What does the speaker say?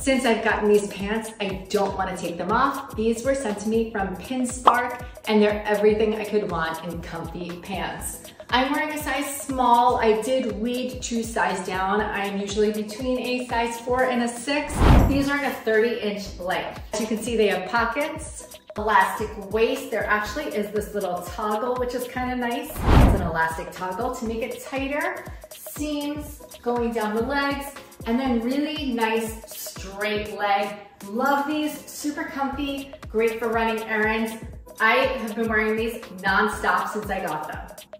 Since I've gotten these pants, I don't wanna take them off. These were sent to me from Pinspark and they're everything I could want in comfy pants. I'm wearing a size small. I did read two size down. I'm usually between a size four and a six. These are in a 30 inch length. As you can see, they have pockets, elastic waist. There actually is this little toggle, which is kind of nice. It's an elastic toggle to make it tighter. Seams going down the legs, and then really nice straight leg. Love these, super comfy, great for running errands. I have been wearing these nonstop since I got them.